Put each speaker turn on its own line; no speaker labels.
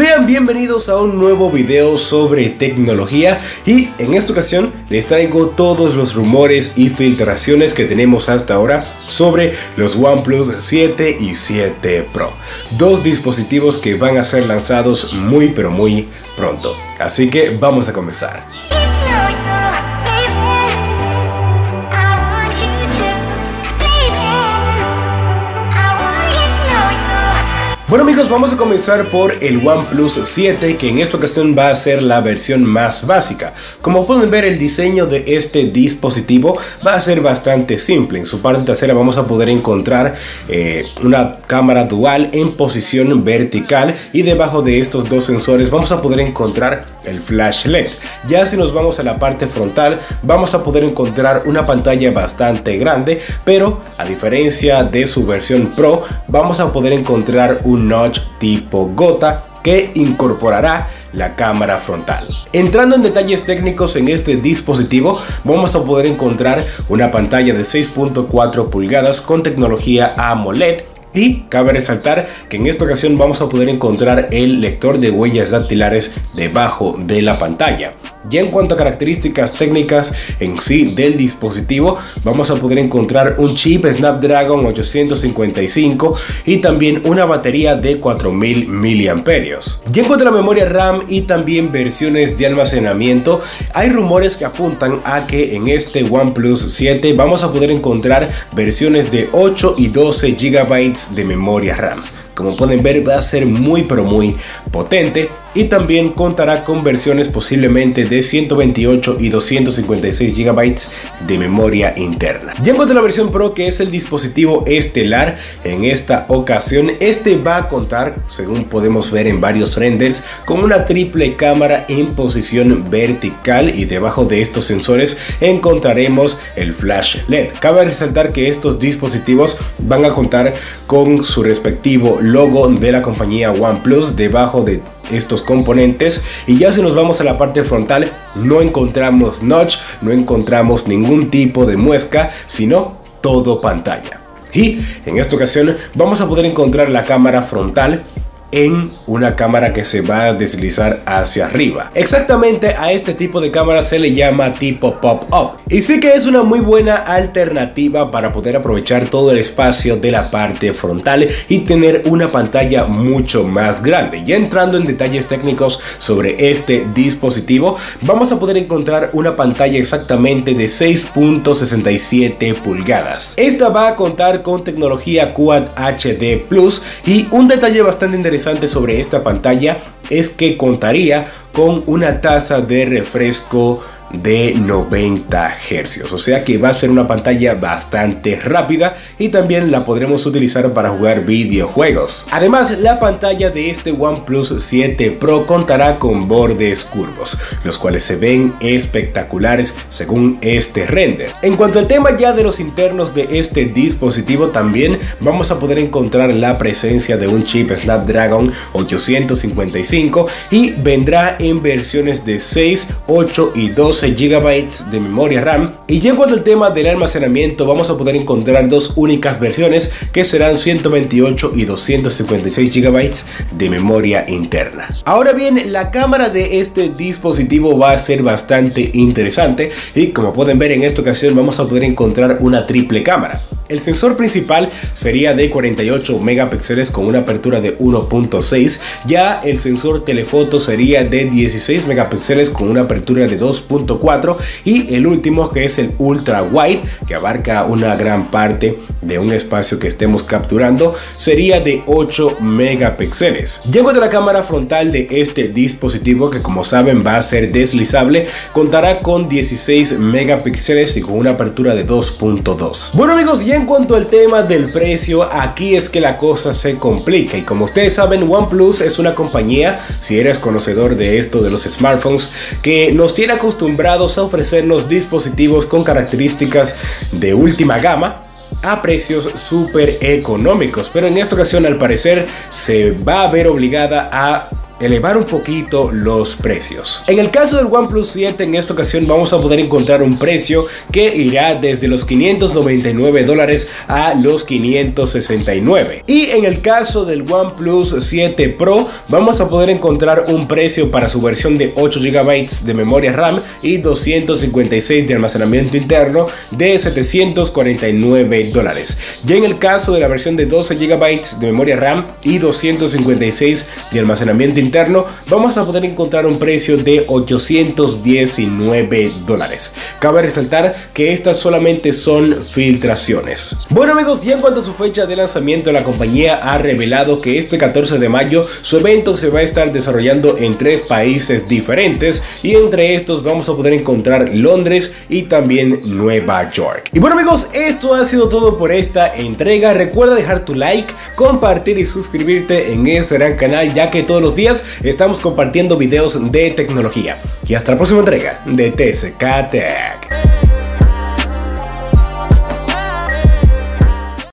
Sean bienvenidos a un nuevo video sobre tecnología y en esta ocasión les traigo todos los rumores y filtraciones que tenemos hasta ahora sobre los OnePlus 7 y 7 Pro. Dos dispositivos que van a ser lanzados muy pero muy pronto. Así que vamos a comenzar. Bueno amigos, vamos a comenzar por el OnePlus 7 que en esta ocasión va a ser la versión más básica. Como pueden ver el diseño de este dispositivo va a ser bastante simple. En su parte trasera vamos a poder encontrar eh, una cámara dual en posición vertical y debajo de estos dos sensores vamos a poder encontrar el flash LED. Ya si nos vamos a la parte frontal vamos a poder encontrar una pantalla bastante grande pero a diferencia de su versión Pro vamos a poder encontrar un notch tipo gota que incorporará la cámara frontal. Entrando en detalles técnicos en este dispositivo, vamos a poder encontrar una pantalla de 6.4 pulgadas con tecnología AMOLED y cabe resaltar que en esta ocasión vamos a poder encontrar el lector de huellas dactilares debajo de la pantalla. Ya en cuanto a características técnicas en sí del dispositivo, vamos a poder encontrar un chip Snapdragon 855 y también una batería de 4000 mAh. Ya en cuanto a la memoria RAM y también versiones de almacenamiento, hay rumores que apuntan a que en este OnePlus 7 vamos a poder encontrar versiones de 8 y 12 GB de memoria RAM. Como pueden ver va a ser muy pero muy potente y también contará con versiones posiblemente de 128 y 256 GB de memoria interna. Ya en cuanto a la versión Pro que es el dispositivo estelar en esta ocasión, este va a contar, según podemos ver en varios renders, con una triple cámara en posición vertical y debajo de estos sensores encontraremos el flash LED. Cabe resaltar que estos dispositivos van a contar con su respectivo logo de la compañía OnePlus debajo de estos componentes y ya si nos vamos a la parte frontal no encontramos notch, no encontramos ningún tipo de muesca, sino todo pantalla. Y en esta ocasión vamos a poder encontrar la cámara frontal en una cámara que se va a deslizar hacia arriba. Exactamente a este tipo de cámara se le llama tipo pop-up. Y sí que es una muy buena alternativa para poder aprovechar todo el espacio de la parte frontal y tener una pantalla mucho más grande. Ya entrando en detalles técnicos sobre este dispositivo, vamos a poder encontrar una pantalla exactamente de 6.67 pulgadas. Esta va a contar con tecnología Quad HD Plus y un detalle bastante interesante sobre esta pantalla es que contaría con una tasa de refresco de 90 Hz, o sea que va a ser una pantalla bastante rápida y también la podremos utilizar para jugar videojuegos. Además, la pantalla de este OnePlus 7 Pro contará con bordes curvos, los cuales se ven espectaculares según este render. En cuanto al tema ya de los internos de este dispositivo, también vamos a poder encontrar la presencia de un chip Snapdragon 855 y vendrá en versiones de 6, 8 y 12 GB de memoria RAM. Y ya en al tema del almacenamiento, vamos a poder encontrar dos únicas versiones que serán 128 y 256 GB de memoria interna. Ahora bien, la cámara de este dispositivo va a ser bastante interesante y como pueden ver en esta ocasión vamos a poder encontrar una triple cámara. El sensor principal sería de 48 megapíxeles con una apertura de 1.6, ya el sensor telefoto sería de 16 megapíxeles con una apertura de 2.4 y el último que es el ultra wide que abarca una gran parte de un espacio que estemos capturando sería de 8 megapíxeles. Llego de la cámara frontal de este dispositivo que como saben va a ser deslizable, contará con 16 megapíxeles y con una apertura de 2.2. Bueno amigos, ya en cuanto al tema del precio, aquí es que la cosa se complica. Y como ustedes saben, OnePlus es una compañía, si eres conocedor de esto de los smartphones, que nos tiene acostumbrados a ofrecernos dispositivos con características de última gama, a precios súper económicos, pero en esta ocasión al parecer se va a ver obligada a elevar un poquito los precios. En el caso del OnePlus 7 en esta ocasión vamos a poder encontrar un precio que irá desde los 599 dólares a los 569. Y en el caso del OnePlus 7 Pro vamos a poder encontrar un precio para su versión de 8 GB de memoria RAM y 256 de almacenamiento interno de 749 dólares. Ya en el caso de la versión de 12 GB de memoria RAM y 256 de almacenamiento interno, vamos a poder encontrar un precio de 819 dólares. Cabe resaltar que estas solamente son filtraciones. Bueno amigos, ya en cuanto a su fecha de lanzamiento, la compañía ha revelado que este 14 de mayo su evento se va a estar desarrollando en tres países diferentes y entre estos vamos a poder encontrar Londres y también Nueva York. Y bueno amigos, esto ha sido todo por esta entrega. Recuerda dejar tu like, compartir y suscribirte en este gran canal ya que todos los días estamos compartiendo videos de tecnología. Y hasta la próxima entrega de TSK Tech.